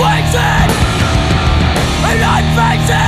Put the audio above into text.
waiting, and I'm facing.